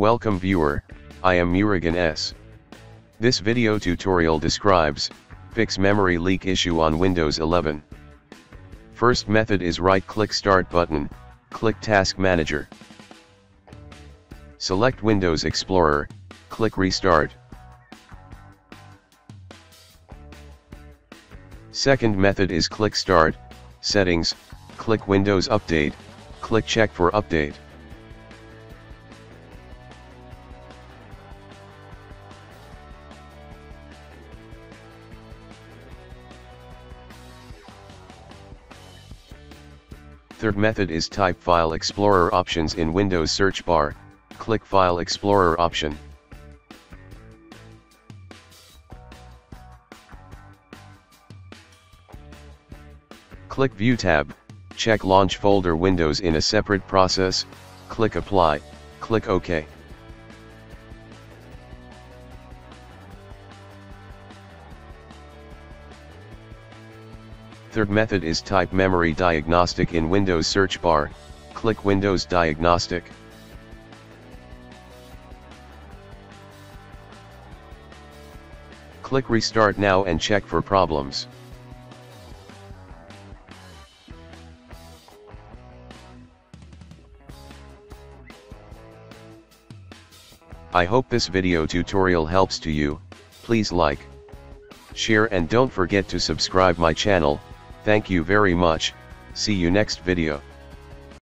Welcome viewer, I am Murugan S. This video tutorial describes, fix memory leak issue on Windows 11. First method is right click start button, click task manager. Select Windows Explorer, click restart. Second method is click start, settings, click Windows Update, click check for update. Third method is type File Explorer options in Windows search bar, click File Explorer option. Click View tab, check Launch folder Windows in a separate process, click Apply, click OK. Third method is type memory diagnostic in Windows search bar, click Windows Diagnostic. Click Restart now and check for problems. I hope this video tutorial helps to you, please like, share and don't forget to subscribe my channel, Thank you very much, see you next video.